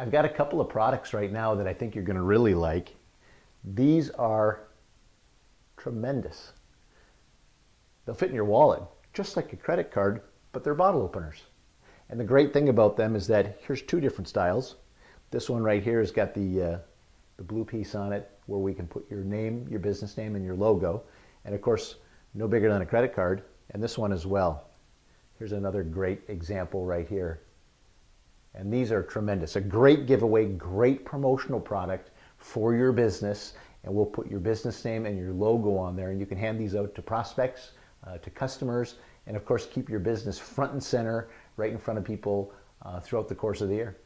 I've got a couple of products right now that I think you're going to really like. These are tremendous. They'll fit in your wallet, just like a credit card, but they're bottle openers. And the great thing about them is that here's two different styles. This one right here has got the, uh, the blue piece on it where we can put your name, your business name, and your logo. And of course, no bigger than a credit card. And this one as well. Here's another great example right here. And these are tremendous. A great giveaway, great promotional product for your business. And we'll put your business name and your logo on there. And you can hand these out to prospects, uh, to customers, and of course, keep your business front and center right in front of people uh, throughout the course of the year.